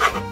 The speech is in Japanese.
you